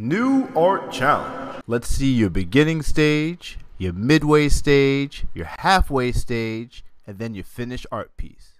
New Art Challenge. Let's see your beginning stage, your midway stage, your halfway stage, and then your finished art piece.